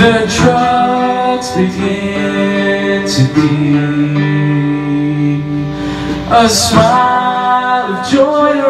The drugs begin to be A smile of joy